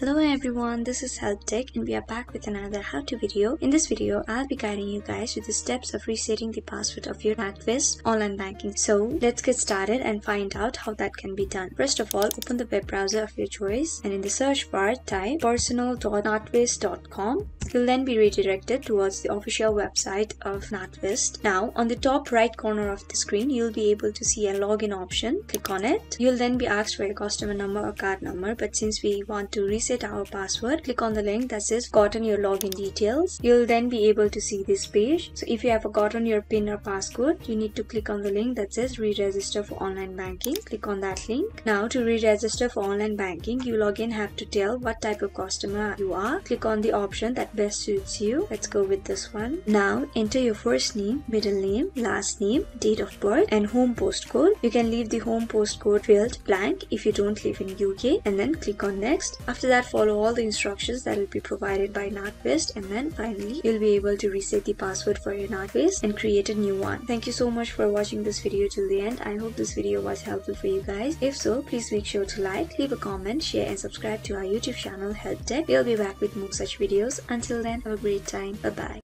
Hello everyone, this is Help Deck and we are back with another how-to video. In this video, I'll be guiding you guys through the steps of resetting the password of your NatWest online banking. So let's get started and find out how that can be done. First of all, open the web browser of your choice and in the search bar type personal.natwest.com. You'll then be redirected towards the official website of NatWest. Now, on the top right corner of the screen, you'll be able to see a login option. Click on it. You'll then be asked for your customer number or card number, but since we want to reset reset our password. Click on the link that says gotten your login details. You'll then be able to see this page. So if you have forgotten your pin or passcode you need to click on the link that says re-register for online banking. Click on that link. Now to re-register for online banking you login have to tell what type of customer you are. Click on the option that best suits you. Let's go with this one. Now enter your first name middle name last name date of birth and home postcode. You can leave the home postcode field blank if you don't live in UK and then click on next. After that that follow all the instructions that will be provided by NatWest and then finally you'll be able to reset the password for your NatWest and create a new one. Thank you so much for watching this video till the end. I hope this video was helpful for you guys. If so, please make sure to like, leave a comment, share and subscribe to our YouTube channel Help Deck. We'll be back with more such videos. Until then, have a great time. Bye bye.